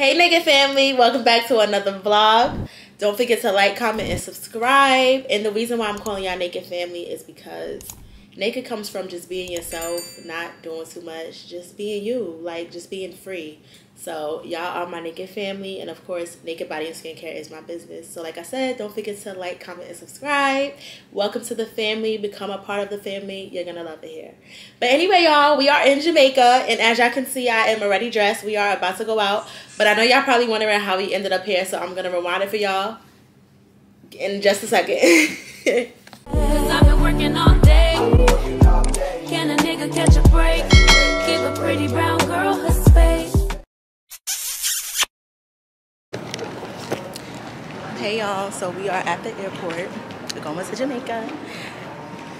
Hey Naked family, welcome back to another vlog. Don't forget to like, comment, and subscribe. And the reason why I'm calling y'all Naked family is because naked comes from just being yourself, not doing too much, just being you, like just being free. So y'all are my naked family, and of course, naked body and skincare is my business. So like I said, don't forget to like, comment, and subscribe. Welcome to the family. Become a part of the family. You're gonna love it here. But anyway, y'all, we are in Jamaica, and as y'all can see, I am already dressed. We are about to go out, but I know y'all probably wondering how we ended up here, so I'm gonna rewind it for y'all in just a second. I've been working all day. Can a nigga catch a break? Give a pretty brown girl her space. Hey y'all, so we are at the airport. We're going to Jamaica.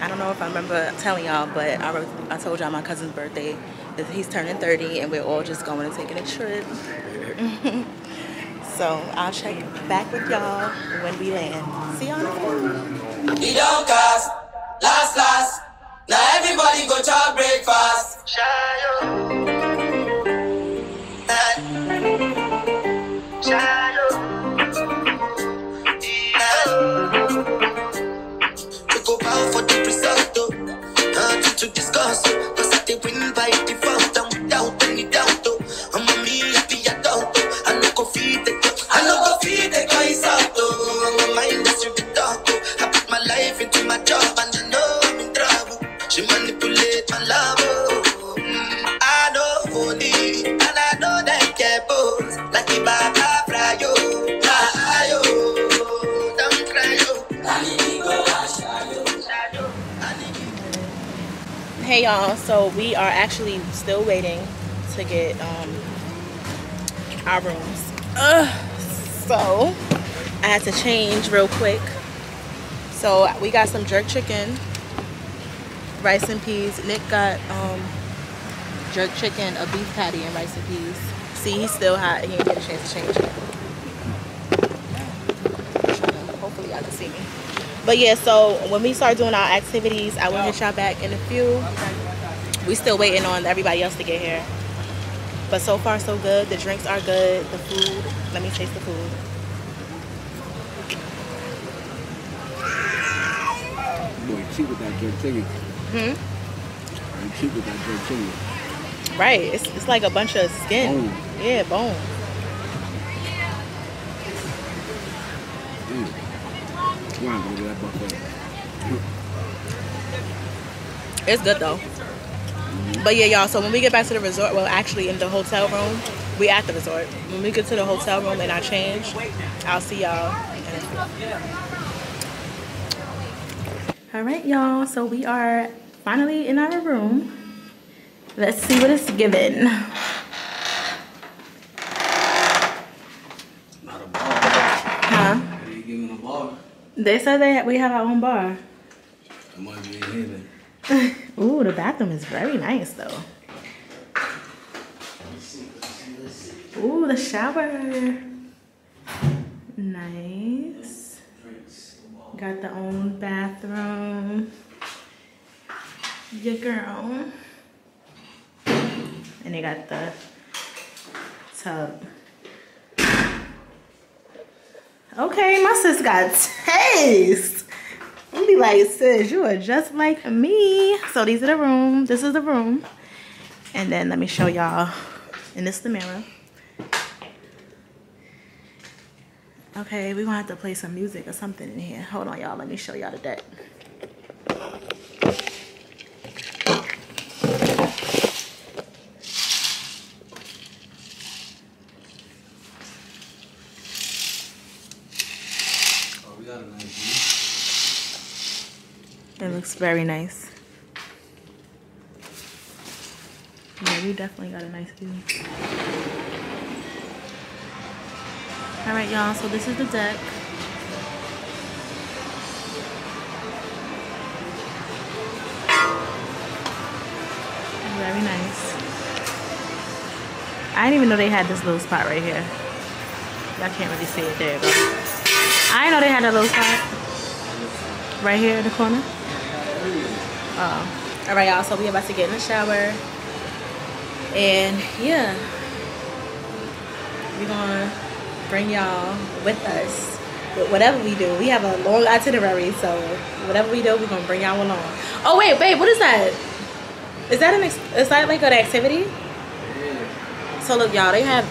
I don't know if I remember telling y'all, but I, wrote, I told y'all my cousin's birthday. He's turning 30 and we're all just going and taking a trip. so I'll check back with y'all when we land. See y'all next time. We don't cast, last, last. Now everybody go to breakfast. We go bow for the result. Nothing to discuss, so we are actually still waiting to get um, our rooms. So I had to change real quick. So we got some jerk chicken, rice and peas. Nick got um, jerk chicken, a beef patty, and rice and peas. See, he's still hot. He didn't get a chance to change it. Hopefully y'all can see me. But yeah, so when we start doing our activities, I will hit y'all back in a few. We still waiting on everybody else to get here. But so far so good. The drinks are good. The food. Let me taste the food. Boy, cheap with that jerk chicken. Hmm? You cheap with that jerk chicken. Right. It's, it's like a bunch of skin. Bone. Yeah, bone. Damn. Why I'm that buffet? It's good though. But yeah, y'all. So when we get back to the resort, well, actually in the hotel room, we at the resort. When we get to the hotel room and I change, I'll see y'all. in a few. All right, y'all. So we are finally in our room. Let's see what it's given. Not a bar. Huh? They ain't giving a bar. They said that we have our own bar. Ooh, the bathroom is very nice though. Ooh, the shower. Nice. Got the own bathroom. Your girl. And they got the tub. Okay, my sis got taste. I'm be like, sis, you are just like me. So these are the room. This is the room. And then let me show y'all. And this is the mirror. Okay, we're gonna have to play some music or something in here. Hold on, y'all. Let me show y'all the deck. Oh, we got a nice It looks very nice. Yeah, we definitely got a nice view. All right, y'all. So this is the deck. Very nice. I didn't even know they had this little spot right here. Y'all can't really see it there, but I know they had a little spot right here in the corner. Oh. All right, y'all. So we about to get in the shower, and yeah, we're gonna bring y'all with us. With whatever we do, we have a long itinerary, so whatever we do, we're gonna bring y'all along. Oh wait, babe, what is that? Is that an? Ex- is that like an activity? So look, y'all, they have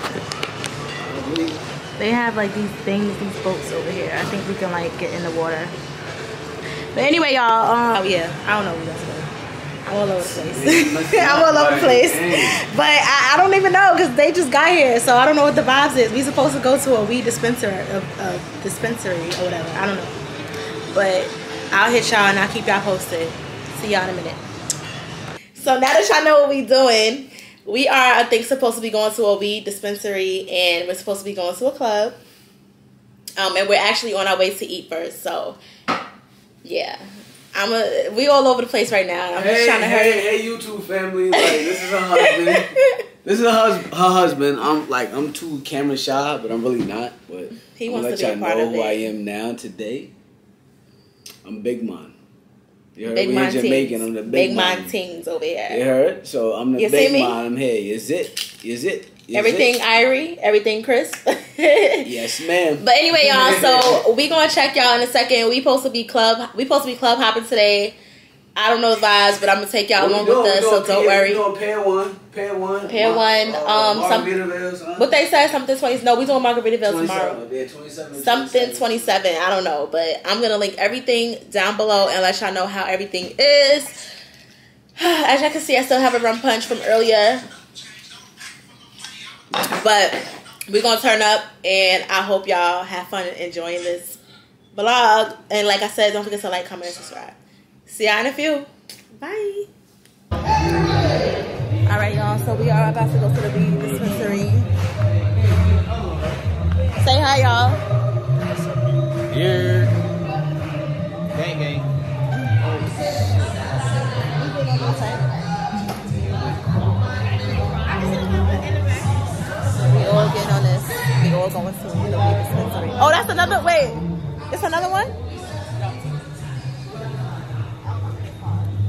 they have like these things, these boats over here. I think we can like get in the water. But anyway, y'all. Um, oh yeah, I don't know where that's going. I'm all over the place. I'm all over the place. But I, I don't even know because they just got here, so I don't know what the vibes is. We supposed to go to a weed dispenser, a, a dispensary or whatever. I don't know. But I'll hit y'all and I'll keep y'all posted. See y'all in a minute. So now that y'all know what we doing, we are I think supposed to be going to a weed dispensary and we're supposed to be going to a club. Um, and we're actually on our way to eat first. So yeah, I'm a we all over the place right now. I'm just trying to hey, hurry. hey, YouTube family! Like, this is her husband. this is her, hus- her husband. I'm like, I'm too camera shy, but I'm really not. But He I'm wants to be let y'all part know of who. I am now today. I'm Big Man. You heard Big we in Jamaican. I'm the Big, Big things over here. You heard? So I'm the You Big? Man. I'm here. Is it? Is it? Everything it? Irie, everything Chris. Yes, ma'am. But anyway, y'all. So we gonna check y'all in a second. We supposed to be club. We supposed to be club hopping today. I don't know the vibes, but I'm gonna take y'all along doing? with us. So don't pair- worry. We doing Pier One. Pier One. Pier One, um, some-. What they said something twenty. No, we doing Margaritaville 27, tomorrow. yeah, 27, Something 27. I don't know, but I'm gonna link everything down below and let y'all know how everything is. As y'all can see, I still have a rum punch from earlier, but we're gonna turn up, and I hope y'all have fun enjoying this vlog. And like I said, don't forget to like, comment, and subscribe. See y'all in a few. Bye. All right, y'all. So we are about to go to the weed dispensary. Say hi, y'all. Yeah. We going to the dispensary. Oh, that's another. Wait, it's another one.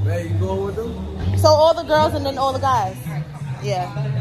Hey, you going with them? So all the girls and then all the guys. Yeah.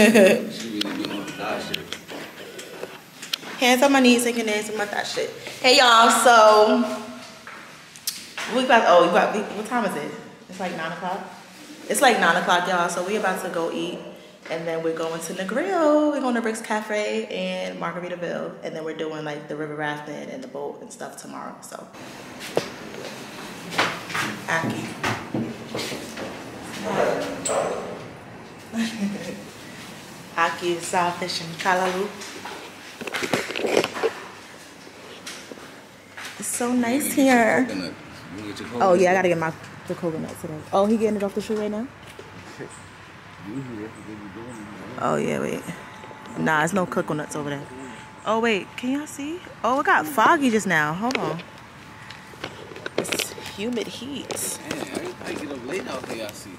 Hands on my knees, taking hands on my that shit. Hey y'all, so we about oh we about what time is it? It's like nine o'clock. It's like nine o'clock, y'all. So we about to go eat, and then we're going to Negril. We're going to Rick's Cafe and Margaritaville, and then we're doing like the river rafting and the boat and stuff tomorrow. So, is uh, fishing Kalalu. It's so nice here. Oh yeah, I gotta get my the coconut today. Oh, he getting it off the tree right now. Oh yeah, wait. Nah, it's no coconuts over there. Oh wait, can y'all see? Oh, it got foggy just now. Hold on. It's humid heat. Man, I, I get up late out here, I see.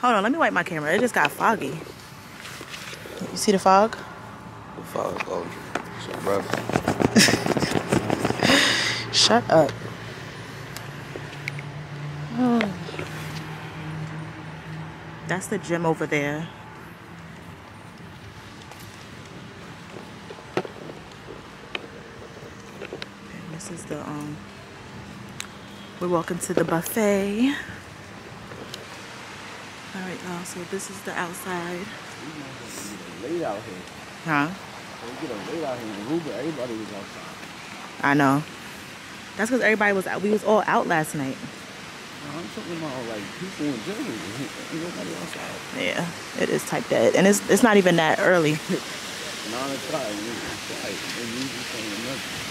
Hold on, let me wipe my camera. It just got foggy. You see the fog? The fog, oh, it's your brother. Shut up. That's the gym over there. And this is the um we're walking to the buffet. Alright y'all, so this is the outside. Late out here. Huh? We get up late out here. Everybody was outside. I know. That's because everybody was out. We was all out last night. No, I'm talking about like people in general. Nobody outside. Yeah, it is type dead, and it's it's not even that early. Nine o'clock. It's and you just saying nothing.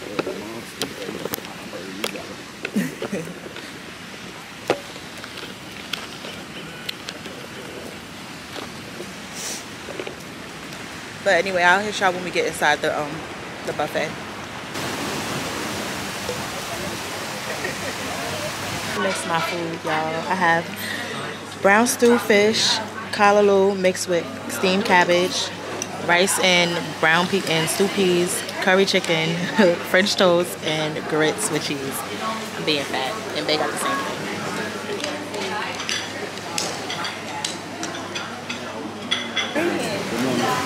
Yeah, the monster, baby. I heard you got it. But anyway, I'll hit y'all when we get inside the um the buffet. Mix my food, y'all. I have brown stew fish, kalaloo mixed with steamed cabbage, rice and brown pea and stew peas, curry chicken, French toast, and grits with cheese. I'm being fat, and they got the same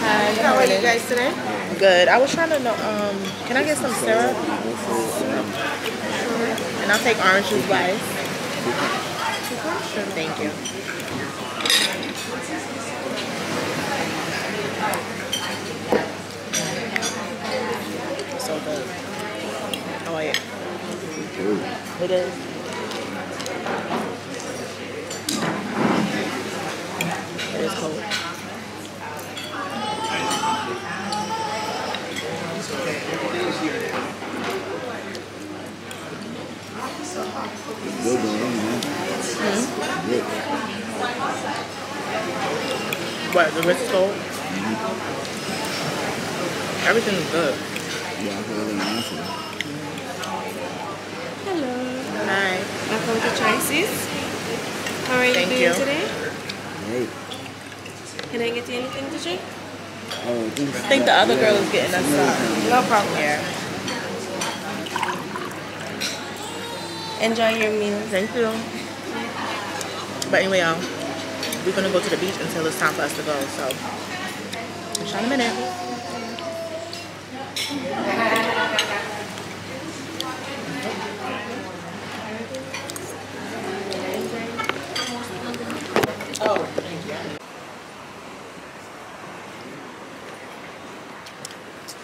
Hi, How are you guys today? Good. I was trying to know, um, can I get some syrup? And I'll take orange juice ice. Thank you. So good. Oh yeah. It is. It is cold. What, the wrist cold? Everything is good. Yeah, I heard an answer. Hi. Welcome to Choices. How are you Thank doing you. today? Hey. Can I get you anything to drink? Oh, this I think the other girl is getting us some. No problem. Yeah. Enjoy your meal. Thank you. But anyway, y'all, we're gonna go to the beach until it's time for us to go. So, in a minute.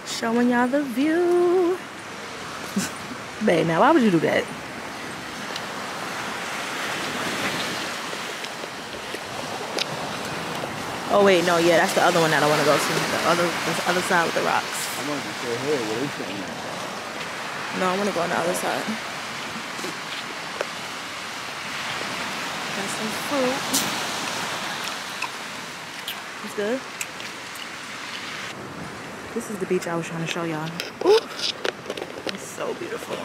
Showing y'all the view. Babe, now why would you do that? Oh wait, no, yeah, that's the other one that I want to go to. The other, the other side with the rocks. I want to say, hey, what are you saying? No, I want to go on the other side. Got some fruit. It's good. This is the beach I was trying to show y'all. Ooh, it's so beautiful.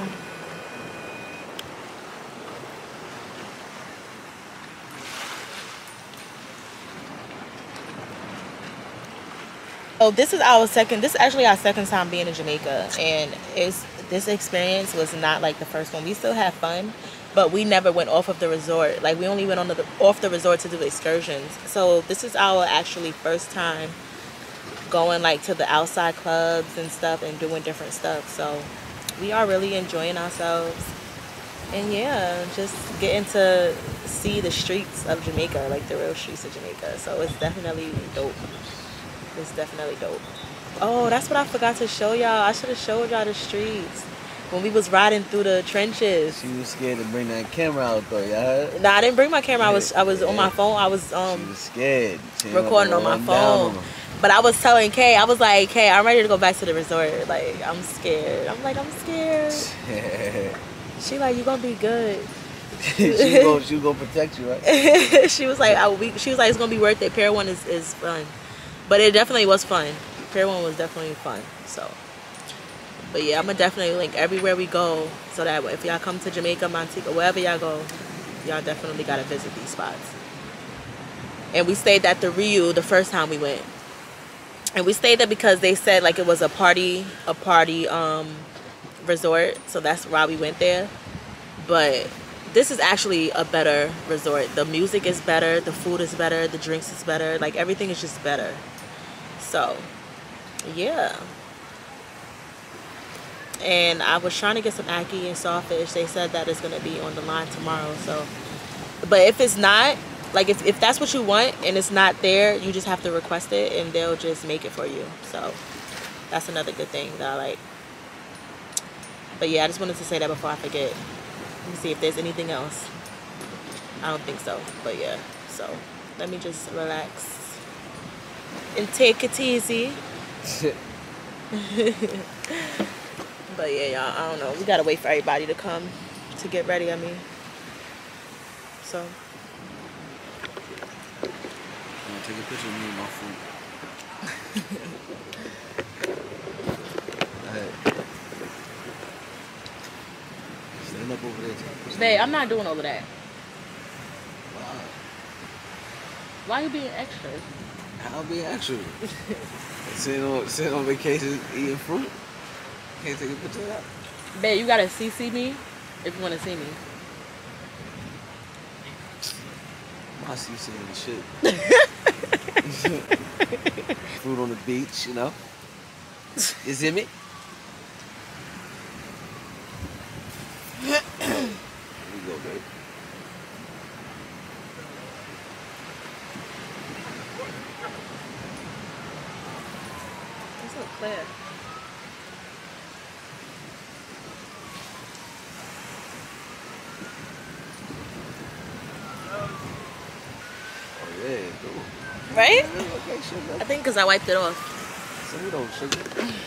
Oh, this is our second. This is actually our second time being in Jamaica, and it's this experience was not like the first one. We still had fun, but we never went off of the resort. Like we only went on the off the resort to do excursions. So this is our actually first time going like to the outside clubs and stuff and doing different stuff. So we are really enjoying ourselves, and yeah, just getting to see the streets of Jamaica, like the real streets of Jamaica. So it's definitely dope. It's definitely dope. Oh, that's what I forgot to show y'all. I should have showed y'all the streets when we was riding through the trenches. She was scared to bring that camera out though, y'all. Nah, I didn't bring my camera. I was I was on my phone. I was She um was scared. She recording on my run down phone. But I was telling Kay, I was like, Kay, I'm ready to go back to the resort. Like, I'm scared. I'm like, I'm scared. She like, you gonna be good. she was gonna, she was gonna protect you, right? she was like, I, we, she was like, it's gonna be worth it. Pier One is, is fun, but it definitely was fun. Pier One was definitely fun. So, but yeah, I'm gonna definitely link everywhere we go, so that if y'all come to Jamaica, Montego, wherever y'all go, y'all definitely gotta visit these spots. And we stayed at the Riu the first time we went, and we stayed there because they said like it was a party, a party um resort, so that's why we went there. But this is actually a better resort. The music is better, the food is better, the drinks is better. Like everything is just better. So, yeah. And I was trying to get some ackee and saltfish. They said that it's gonna be on the line tomorrow. So, but if it's not, like if, if that's what you want and it's not there, you just have to request it and they'll just make it for you. So that's another good thing that I like. But yeah, I just wanted to say that before I forget. Let me see if there's anything else. I don't think so. But yeah, so let me just relax and take it easy. But yeah, y'all, I don't know. We gotta wait for everybody to come to get ready. I mean, so Wanna take a picture of me and my food. Go. Stand up over there. take a picture. babe, I'm not doing all of that. Wow. Why you being extra? I'll be extra. sitting on sitting on vacation eating fruit. Can't take a picture of that. Babe, you gotta CC me if you wanna see me. I see seeing the shit. Fruit on the beach, you know. You see me? Here we go, babe. This look clear. Oh yeah, dude. Right? Okay, sugar. I think because I wiped it off. So don't sugar.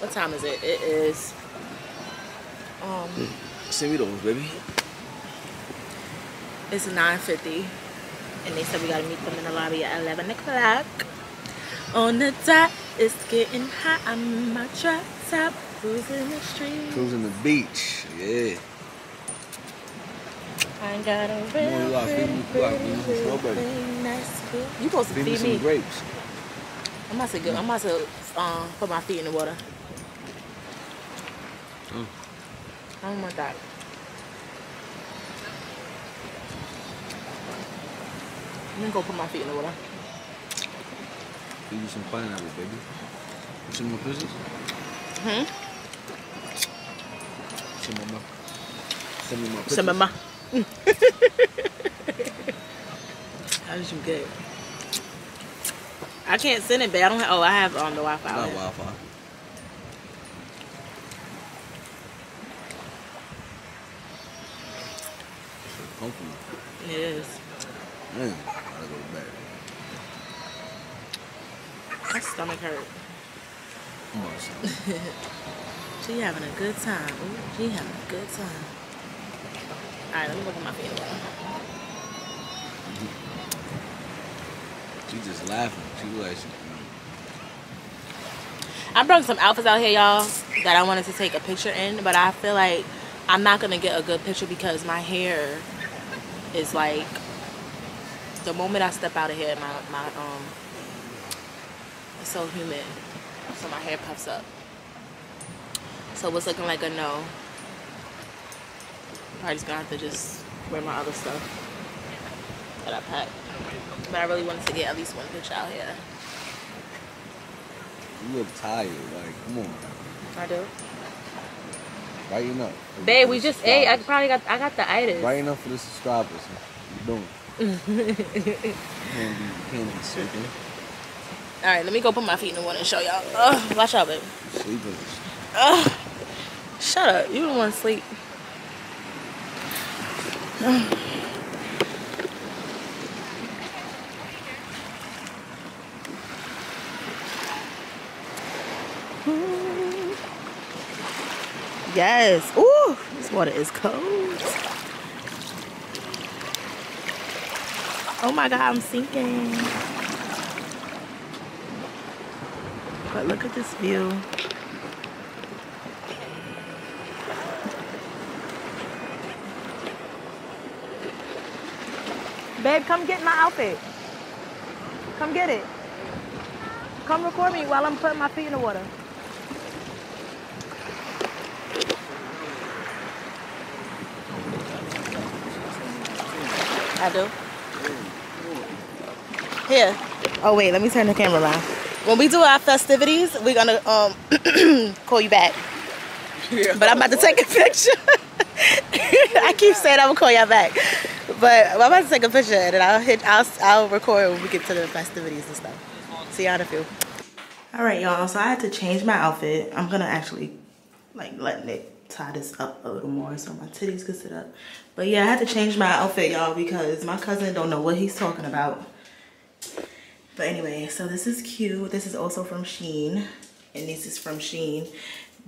What time is it? It is. Um, Send me those, baby. it's 9:50, and they said we gotta meet them in the lobby at 11 o'clock. On the dot, it's getting hot. I'm in my drop top, cruising the street. Cruising the beach. Yeah. I got a real you gotta feed me- you gotta feed pretty strawberry. thing. You supposed to Feed me some grapes. I'm about to go. I'm about to um, put my feet in the water. Mm. I don't want that. I'm gonna go put my feet in the water. Feed you some pineapple, baby. You see my pictures? Hmm? Send me my. Send me my. Some of my. How did you get? I can't send it, babe. I don't have. Oh, I have on the Wi-Fi. Not Wi-Fi. It is. Man, gotta go bed. My stomach hurt. Come on. She having a good time. Ooh, she having a good time. All right, let me look at my feet in the water. She just laughing. She like. I brought some outfits out here, y'all, that I wanted to take a picture in, but I feel like I'm not gonna get a good picture because my hair is like the moment I step out of here, my my um, it's so humid, so my hair puffs up. So it's looking like a no. Probably just gonna have to just wear my other stuff that I packed. But I really wanted to get at least one picture out here. You look tired. Like, come on. I do. Brighten up. Babe, we just ate. I probably got. I got the itis. Brighten up for the subscribers. What you doing? you can't be, you can't be sleeping. All right, let me go put my feet in the water and show y'all. Ugh, watch out, babe. Sleeping. Ugh. Shut up. You don't want to sleep. Yes. Ooh, this water is cold. Oh my God, I'm sinking. But look at this view. Babe, come get my outfit. Come get it. Come record me while I'm putting my feet in the water. I do. Here. Oh wait, let me turn the camera around. When we do our festivities, we're gonna um, call you back. Yeah, but I'm about to take a picture. I keep saying I'm gonna call y'all back but I'm about to take a picture and I'll hit. I'll I'll record when we get to the festivities and stuff. See y'all in a few. All right, y'all. So I had to change my outfit. I'm gonna actually like letting it tie this up a little more so my titties can sit up. But yeah, I had to change my outfit, y'all, because my cousin don't know what he's talking about. But anyway, so this is cute. This is also from SHEIN. And this is from SHEIN.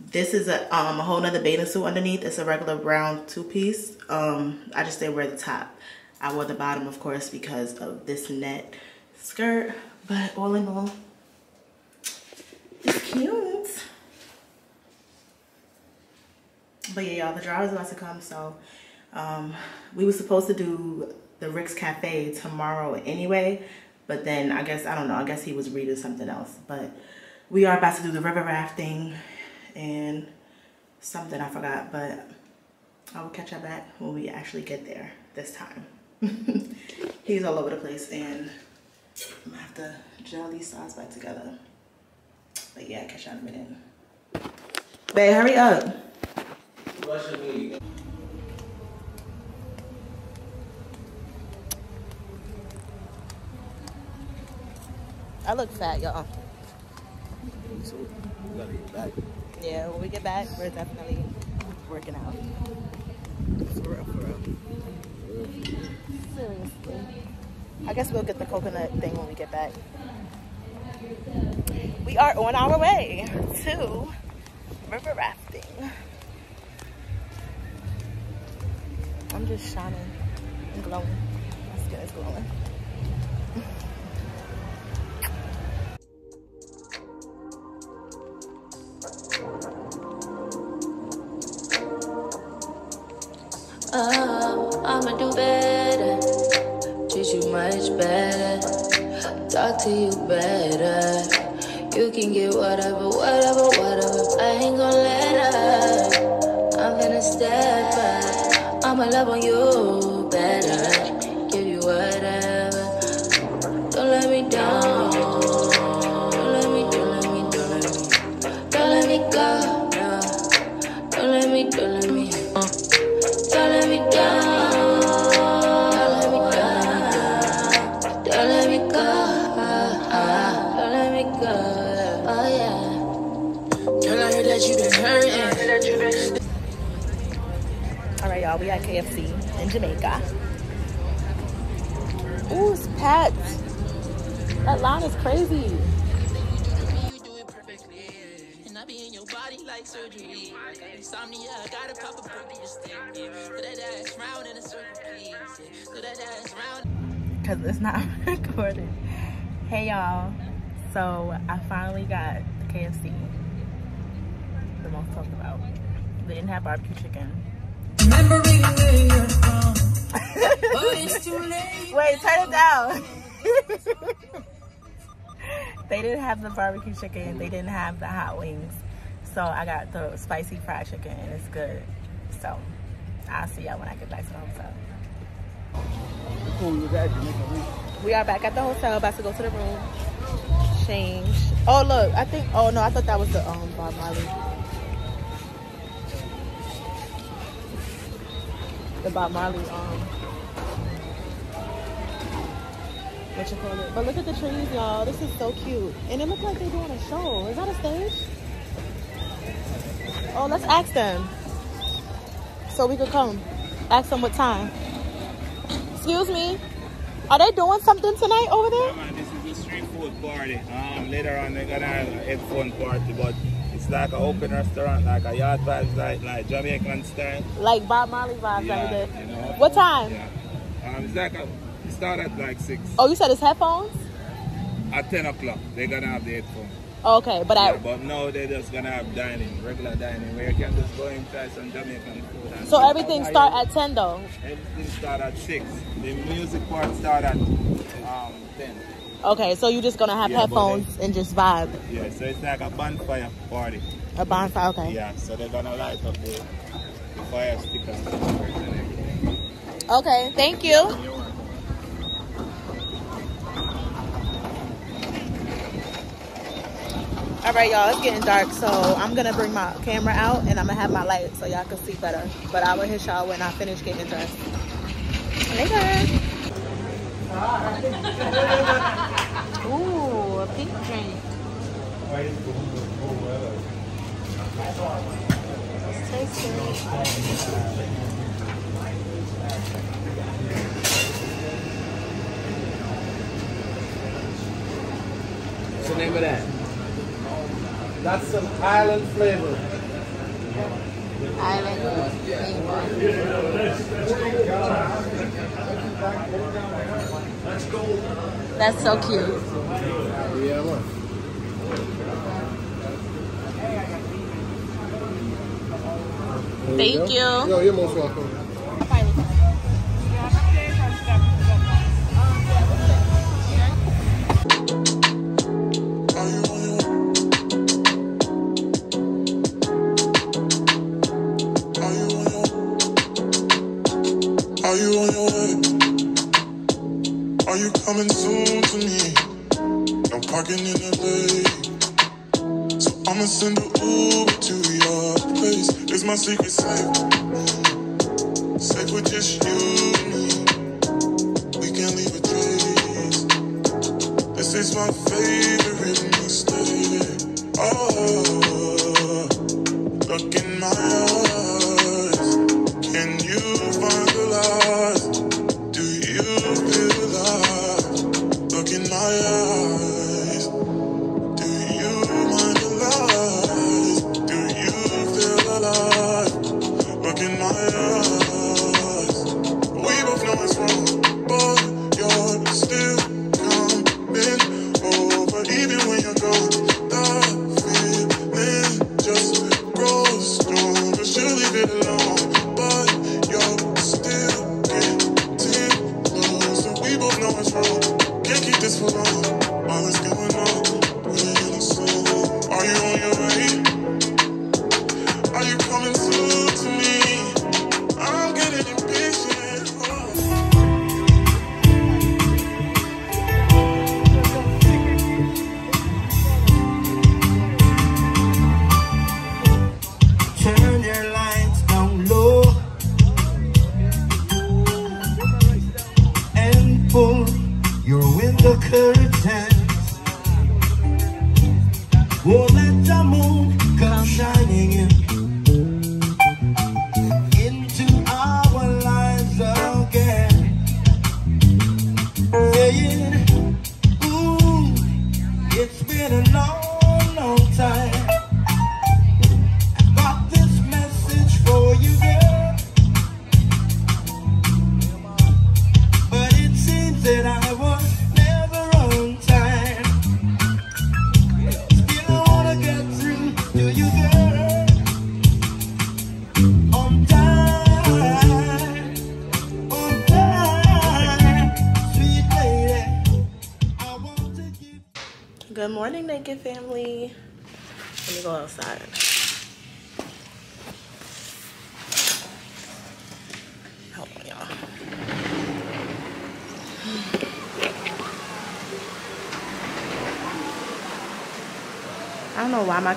This is a um a whole nother bathing suit underneath. It's a regular brown two-piece. Um, I just didn't wear the top. I wore the bottom, of course, because of this net skirt. But all in all, it's cute. But yeah, y'all, the drive is about to come, so um, we were supposed to do the Rick's Cafe tomorrow anyway, but then I guess, I don't know, I guess he was reading something else. But we are about to do the river rafting and something I forgot, but I will catch up back when we actually get there this time. He's all over the place and I'm gonna have to gel these sides back together. But yeah, catch y'all in a minute. Babe, hurry up. I look fat, y'all. Yeah, when we get back, we're definitely working out. For real, for real. Seriously. I guess we'll get the coconut thing when we get back. We are on our way to river rafting. I'm just shining and glowing. My skin is glowing. Oh, I'ma do better. Treat you much better. Talk to you better. You can get whatever, whatever, whatever. I ain't gon' let up. I'm finna step up. I'ma love on you better. Give you whatever. Don't let me down. We at KFC in Jamaica. Ooh, it's packed. That line is crazy. Like surgery. Got insomnia, I gotta pop round because it's not recorded. Hey y'all, so I finally got the KFC, the most talked about. They didn't have barbecue chicken. Wait, turn it down. they didn't have the barbecue chicken. They didn't have the hot wings. So I got the spicy fried chicken and it's good. So I'll see y'all when I get back to the hotel. We are back at the hotel, about to go to the room. Change. Oh look, I think oh no, I thought that was the um Bob Marley. The Bob Marley um what you call it. But look at the trees, y'all. This is so cute. And it looks like they're doing a show. Is that a stage? Oh, let's ask them. So we could come. Ask them what time. Excuse me. Are they doing something tonight over there? Man, this is a street food party. Um, later on they're gonna have a headphone party, but like an open restaurant, like a yard vibes, like like Jamaican style. Like Bob Marley vibes Yeah, over there. you know. What time? Yeah. Um, it's like a, it start at like six. Oh, you said it's headphones? At ten o'clock, they're gonna have the headphone. Oh, okay, but Yeah, I but now they're just gonna have dining, regular dining, where you can just go and try some Jamaican food. and- so everything start at ten though. Everything start at six. The music part start at um ten. Okay, so you're just gonna have yeah, headphones they, and just vibe. Yeah, so it's like a bonfire party. A bonfire, okay. Yeah, so they're gonna light up the, the fire stickers. Okay, thank you. All right, y'all, it's getting dark, so I'm gonna bring my camera out and I'm gonna have my light so y'all can see better. But I will hit y'all when I finish getting dressed. Later. Ooh, a pink drink. It's tasty. What's the name of that? That's some island flavor. Island That's so cute. Yeah, man. Thank you. Yo, you're most welcome. You coming soon to me? No parking in LA. So I'ma send an Uber to your place. Is my secret safe? Safe with just you and me. We can leave a trace. This is my favorite mistake. Oh, look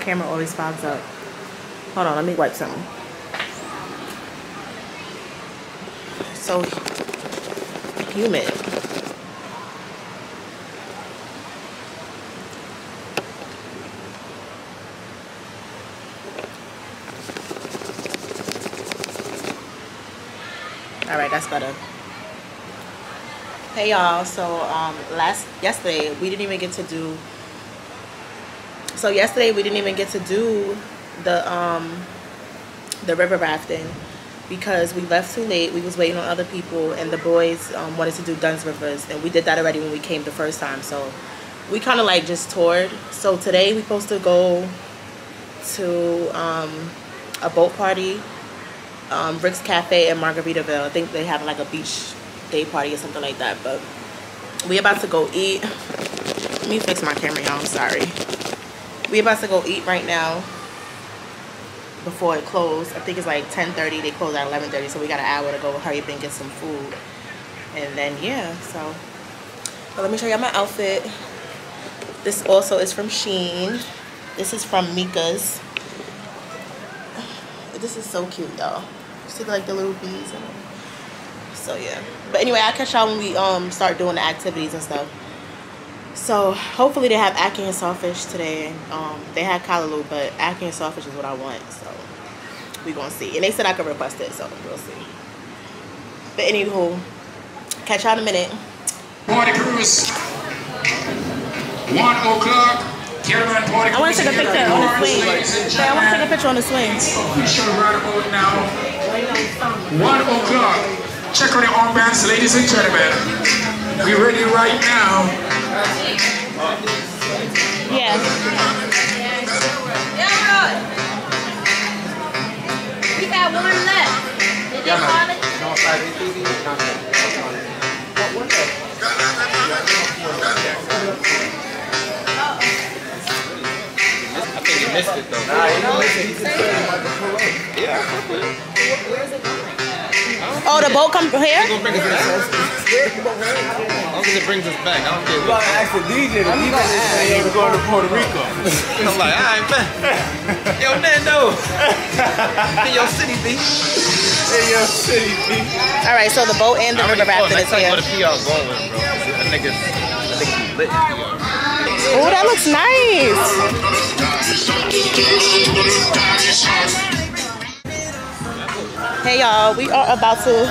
camera always fogs up. Hold on, let me wipe something. So humid. All right, that's better. Hey y'all, so um last yesterday we didn't even get to do so yesterday we didn't even get to do the um the river rafting because we left too late. We was waiting on other people and the boys um, wanted to do Dunn's Rivers and we did that already when we came the first time. So we kind of like just toured. So today we're supposed to go to um, a boat party um, Rick's Cafe in Margaritaville. I think they have like a beach day party or something like that. But we about to go eat. Let me fix my camera, y'all. I'm sorry. We about to go eat right now before it closed. I think it's like 10:30. They close at 11:30, so we got an hour to go hurry up and get some food. And then yeah, so. But let me show y'all my outfit. This also is from SHEIN. This is from Mika's. This is so cute, y'all. See like the little bees in it. So yeah. But anyway, I'll catch y'all when we um start doing the activities and stuff. So hopefully they have ackee and saltfish today. Um, they had callaloo, but ackee and saltfish is what I want. So we gonna see. And they said I could request it, so we'll see. But anywho, catch y'all in a minute. Party cruise. One o'clock. Caravan party I want to take a picture on the swing. Yeah, I want to take a picture on the swing. We right about now. One o'clock. Check on the armbands, ladies and gentlemen. We ready right now. Yeah. We got one left. Did they call it? I think you missed it though. Nah, you know what I'm Yeah. Oh, the boat come here? It's gonna bring us back. As long as it brings us back, I don't care You gotta ask the DJ. The DJ is saying we're going to Puerto Rico. I'm like, alright, man. Yo, Nando. In your city, B. In your city, B. All right, so the boat and the I river already rafting is next time here. What a PR going with, bro? That niggas, that niggas lit. Oh, that looks nice. Hey y'all, we are about to.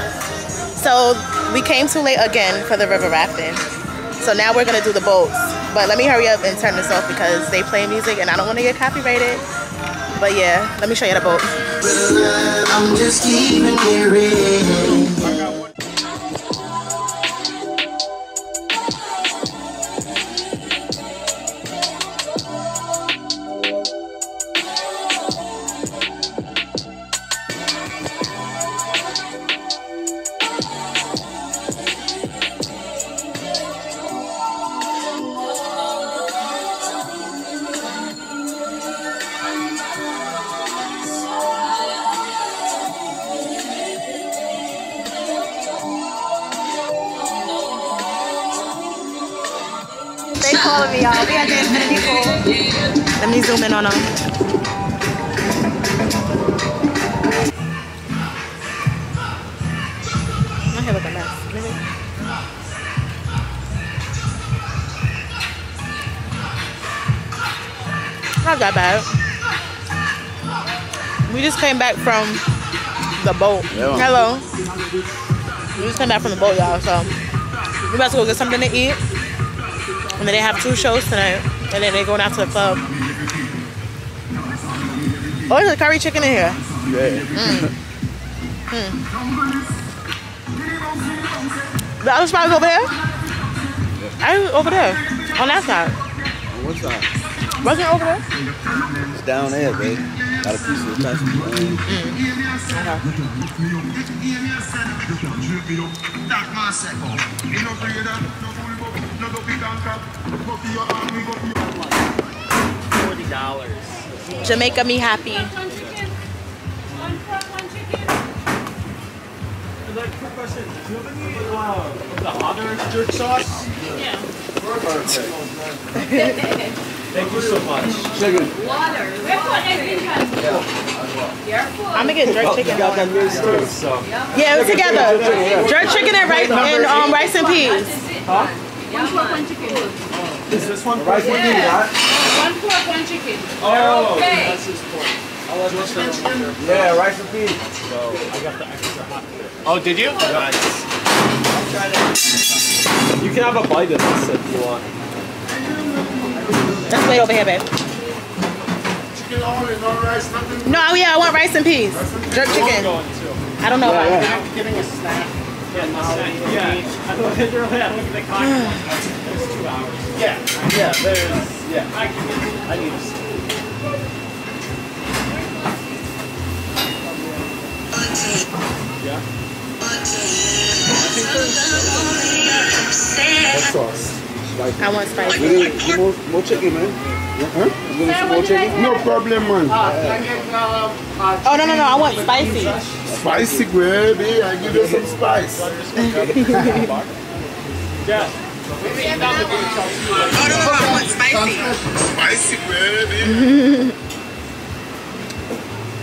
So we came too late again for the river rafting. So now we're gonna do the boats. But let me hurry up and turn this off because they play music and I don't want to get copyrighted. But yeah, let me show you the boat. Zoom in on them. My hair look a mess. Really? Not that bad. We just came back from the boat. Yeah. Hello. We just came back from the boat, y'all. So we about to go get something to eat. And then they have two shows tonight. And then they're going out to the club. Oh, there's a curry chicken in here. Yeah. The other spot is over here? I was over there. On that side. What's that? Wasn't it over there? It's down there, babe. Got a piece of the touch. Jamaica me happy. One crop one chicken. Yeah. I'm gonna get jerk chicken. though. Yeah, it was together. Jerk chicken and rice and um rice and peas. Rice and beans, right? One pork, one chicken. Oh, Okay. That's his pork. I'll let you know. Yeah, rice and peas. So I got the extra hot here. Oh, did you? Nice. I'll try that. You can have a bite of this if you want. Let's wait over here, babe. Chicken only, no, rice, nothing? No, oh, yeah, I want rice and peas. Jerk chicken. I don't know. Yeah, about yeah. I'm getting a snack. Yeah, yeah. I look at your I look at the clock. There's two hours. Yeah, yeah, there's, yeah. I can get, I need a snack. Yeah? What sauce? Like, I want we spicy. need more, more chicken, man. Yeah, Huh? You need more chicken? No problem, man. Ah, uh, uh, oh no no no! I want spicy. Spicy gravy. I give you some spice. Yeah. Oh, no, I want spicy. Spicy, baby.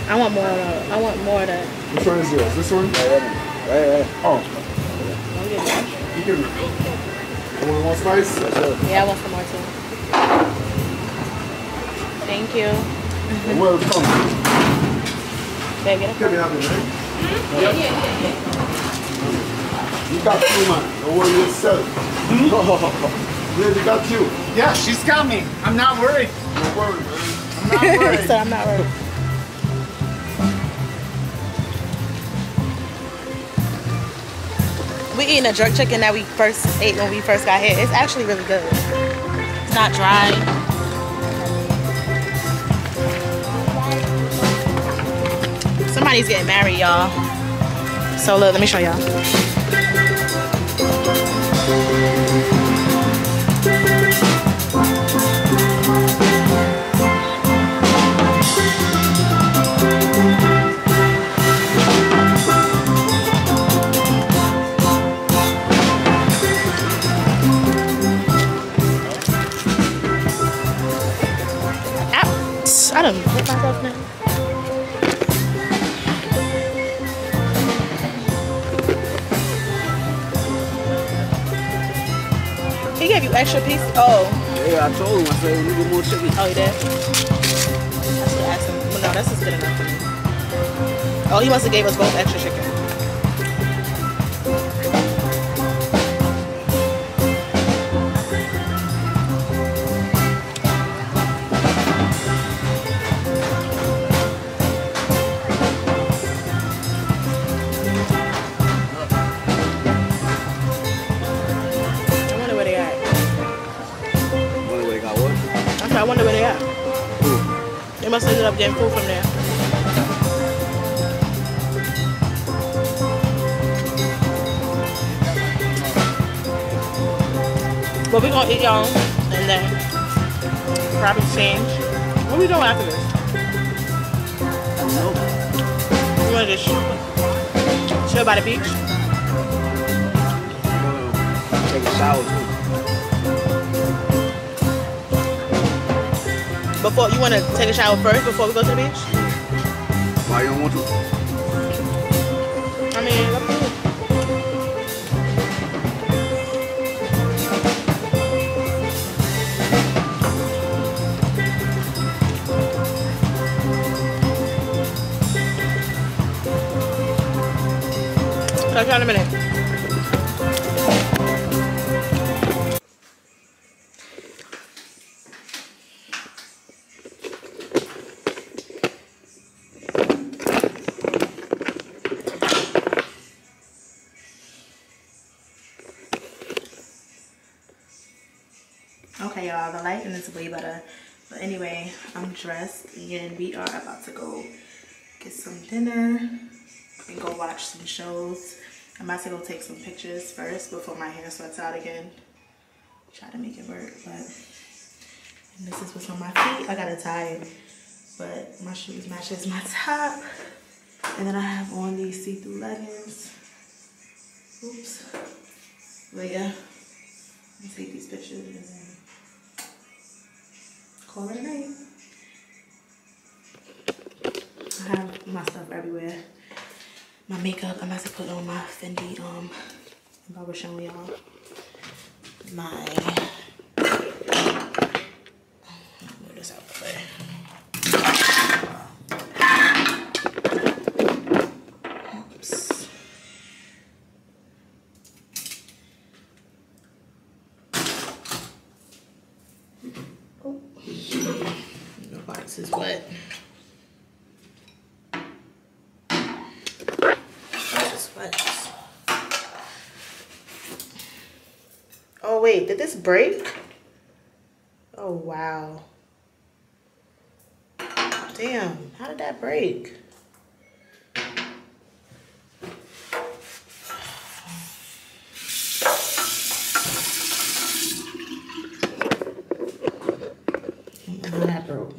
I want more of that. I want more of that. Which one is yours? This one? Right, right. Oh. You can. You want more spice? Yeah, I want some more too. Thank you. And where it's coming? Babe, get a Can be happy, man. Yeah, yeah, yeah. You got two, man. Don't worry yourself. yeah, you got two. Yeah, she's got me. I'm not worried. Don't worry, man. I'm not worried. so I'm not worried. We eating a jerk chicken that we first ate when we first got here. It's actually really good. It's not dry. Somebody's getting married, y'all. So look, let me show y'all. I done hit myself now. He gave you extra piece. Oh. Yeah, I told him. I said, we need more chicken. Oh, he did? I should ask him. Well, no, that's just good enough for me. Oh, he must have gave us both extra chicken. Up getting food from there. But we're gonna eat y'all and then probably change. What are we doing after this? We wanna just chill by the beach? Take a shower Before you wanna take a shower first before we go to the beach? Why you don't want to? I mean, to you. Talk to in a minute. Y'all, the lighting is way better. But anyway, I'm dressed and we are about to go get some dinner and go watch some shows. I'm about to go take some pictures first before my hair sweats out again. Try to make it work, but and this is what's on my feet. I got it tied, but my shoes matches my top. And then I have on these see-through leggings. Oops. But yeah, let me take these pictures call it a night. I have my stuff everywhere. My makeup, I'm about to put on my Fendi, um, if I was showing y'all my, move this out the way. Oops. Oh. The box is wet. It's wet. Oh wait, did this break? Oh wow. Damn, how did that break? How that broke.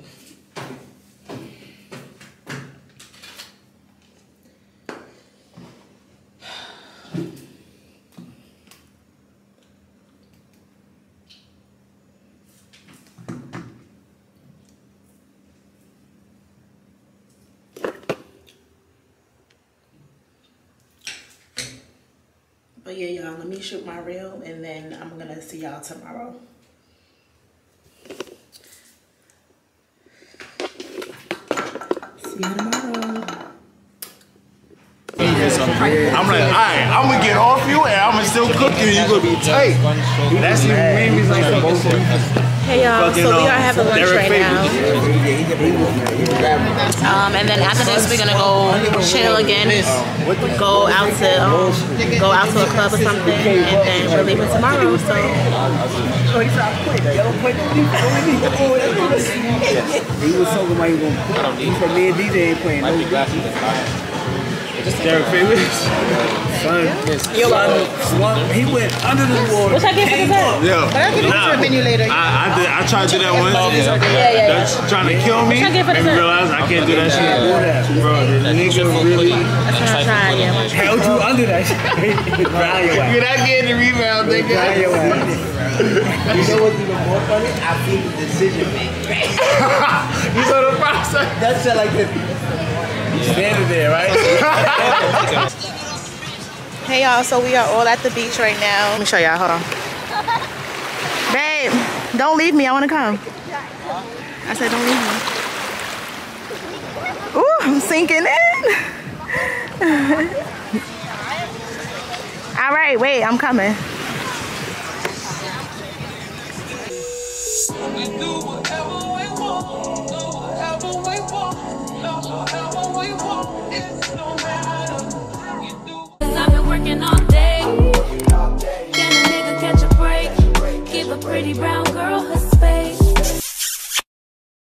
But yeah, y'all, let me shoot my reel and then I'm gonna see y'all tomorrow. See y'all tomorrow. I'm like, alright, I'm gonna get off you and I'm gonna still cook you. You gonna be tight. That's the main reason I fucking. Hey y'all, so we are having lunch right now. Um, and then after this, we're gonna go chill again, go out to um, go out to a club or something, and then we're leaving tomorrow. So He was talking about he gonna He from me and DJ ain't playing no Derek Famous. Son, son, swung, he went under the water. What's I get for came dessert? Yeah. But I'll give you Nah. the menu later. I, I did. I tried to do that once. Yeah, yeah, yeah. That's trying to kill me. What I get for Made me realize I can't do that shit. Bro, the nigga really. that's what I'm trying. Yeah. Held you under that shit. Drown your. You're not getting the rebound, Drown nigga. You know what's even more funny? I feel the decision making. You saw the process. That shit like this. You standing there, right? Hey y'all, so we are all at the beach right now. Let me show y'all. Hold on. Babe, don't leave me. I want to come. I said, don't leave me. Ooh, I'm sinking in. All right, wait, I'm coming. I've been working all day. Can a nigga catch a nigga catch a break? Give a pretty brown girl her space.